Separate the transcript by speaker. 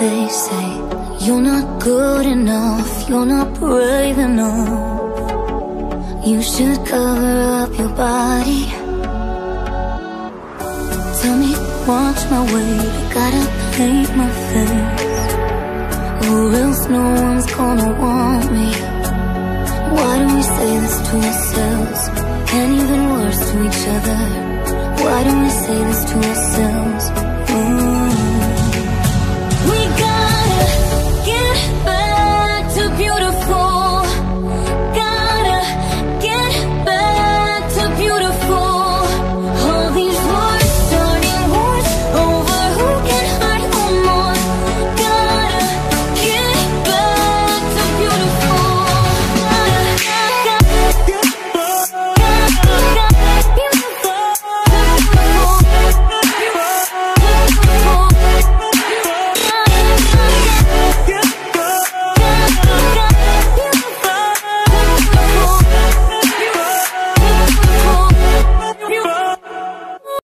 Speaker 1: They say you're not good enough, you're not brave enough. You should cover up your body. Tell me, watch my weight, I gotta paint my face. Or else no one's gonna want me. Why do we say this to ourselves? And even worse to each other. Why do we say this to ourselves?